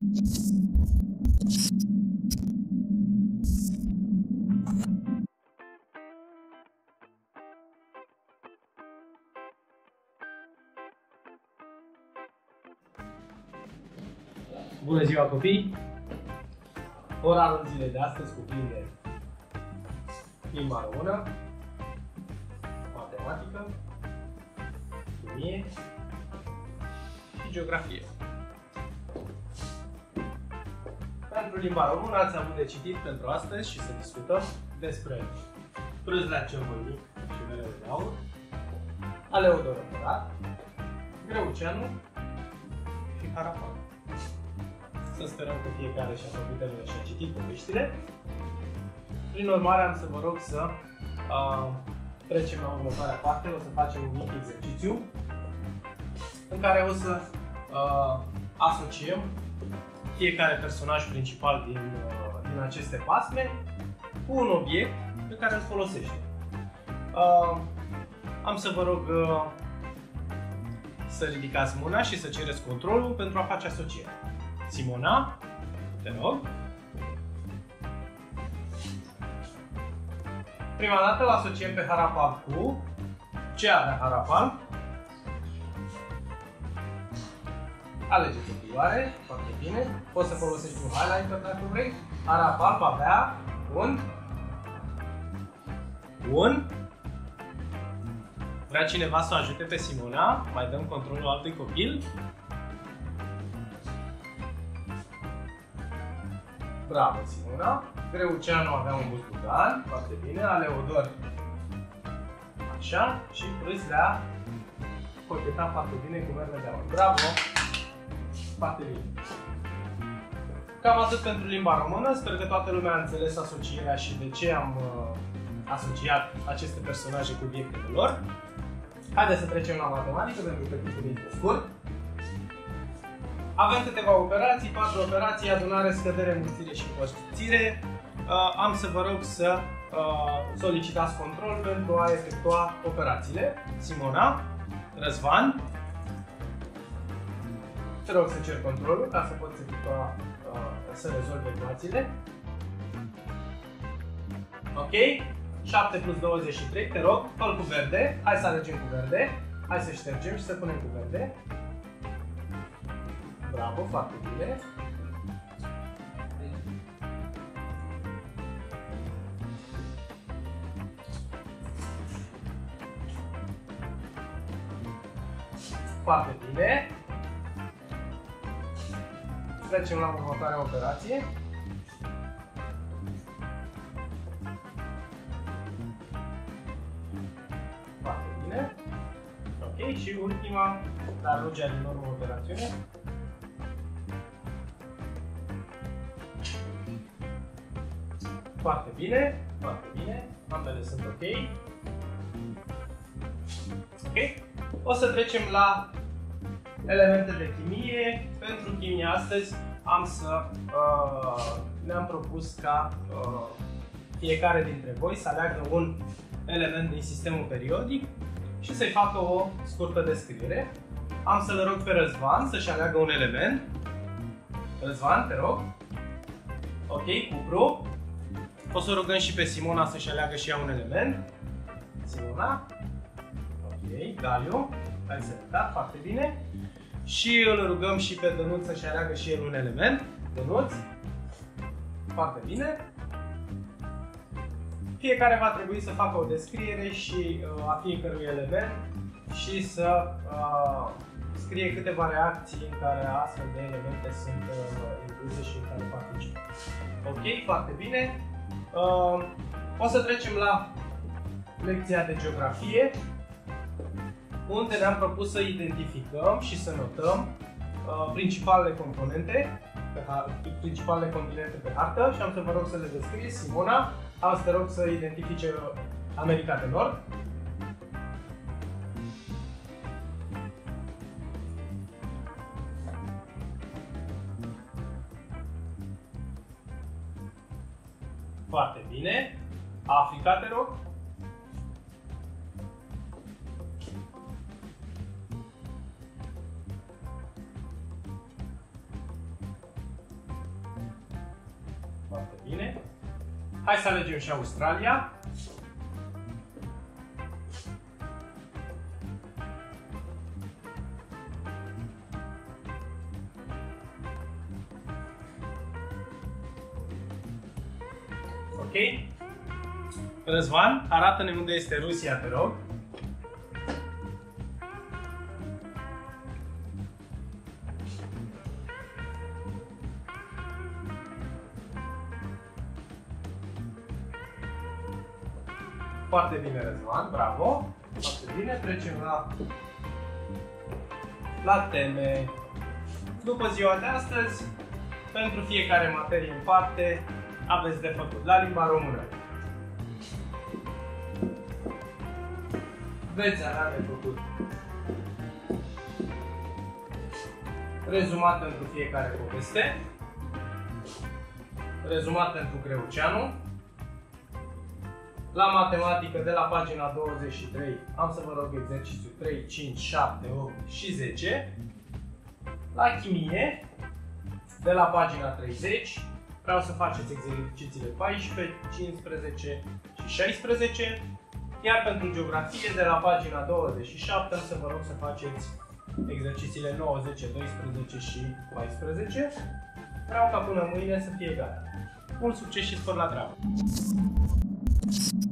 Bună ziua copii! Orarul zilei de astăzi cuprinde limba română, matematică, chimie și geografie. Pentru limba română ați avut de citit pentru astăzi și să discutăm despre Prâzlea cel mai mic și mereu de aur, Aleodor Împărat, Greuceanu și Harapal. Să sperăm că fiecare și-a făcut temele și a citit poveștile. Prin urmare, am să vă rog să uh, trecem la următoarea parte. O să facem un mic exercițiu în care o să uh, asociem fiecare personaj principal din, uh, din aceste pasme cu un obiect pe care îl folosește. Uh, am să vă rog uh, să ridicați mâna și să cereți controlul pentru a face asociere. Simona, te rog. Prima dată îl asociem pe Harapal cu... Ce are Harapal? Alegeți o culoare, foarte bine. Poți să folosești un highlighter dacă vrei. Harapal va avea un... Un... Vrea cineva să o ajute pe Simona? Mai dăm controlul altui copil? Bravo, Simona. Greuceanu avea un bustugan, foarte bine. Aleodor, așa. Și Prâslea cocheta foarte bine cu verde de aur. Bravo! Foarte bine. Cam atât pentru limba română. Sper că toată lumea a înțeles asocierea și de ce am uh, asociat aceste personaje cu obiectele lor. Haideți să trecem la matematică, pentru că timpul este scurt. Avem câteva operații, patru operații, adunare, scădere, înmulțire și împărțire. Uh, am să vă rog să uh, solicitați control pentru a efectua operațiile. Simona, Răzvan, te rog să cer controlul ca să poți efectua, uh, să rezolvi ecuațiile. Ok? 7 plus 23, te rog, fă cu verde. Hai să alegem cu verde. Hai să ștergem și să punem cu verde. Bravo, foarte bine. Foarte bine. Trecem la următoarea operație. Foarte bine. Ok, și ultima, dar nu cea din urmă operațiune. Foarte bine, foarte bine, ambele sunt ok. Ok? O să trecem la elemente de chimie. Pentru chimie astăzi am să uh, ne-am propus ca uh, fiecare dintre voi să aleagă un element din sistemul periodic și să-i facă o scurtă descriere. Am să le rog pe Răzvan să-și aleagă un element. Răzvan, te rog. Ok, cupru. O să rugăm și pe Simona să-și aleagă și ea un element. Simona. Ok, Galiu. Hai să da, foarte bine. Și îl rugăm și pe Dănuț să-și aleagă și el un element. Dănuț. Foarte bine. Fiecare va trebui să facă o descriere și uh, a fiecărui element și să uh, scrie câteva reacții în care astfel de elemente sunt uh, incluse și în care participă. Ok, foarte bine. Uh, o să trecem la lecția de geografie, unde ne-am propus să identificăm și să notăm uh, principalele componente, pe principalele continente pe hartă și am să vă rog să le descrie. Simona, am să te rog să identifice America de Nord. Foarte bine. Africa, te rog. Foarte bine. Hai să alegem și Australia. Ok? Răzvan, arată-ne unde este Rusia, te rog. Foarte bine, Răzvan, bravo! Foarte bine, trecem la, la teme. După ziua de astăzi, pentru fiecare materie în parte, aveți de făcut la limba română. Veți avea de făcut rezumat pentru fiecare poveste, rezumat pentru Greuceanu, la matematică de la pagina 23 am să vă rog exercițiul 3, 5, 7, 8 și 10. La chimie de la pagina 30 vreau să faceți exercițiile 14, 15 și 16. Iar pentru geografie de la pagina 27 am să vă rog să faceți exercițiile 9, 10, 12 și 14. Vreau ca până mâine să fie gata. Mult succes și spor la treabă! Thank you.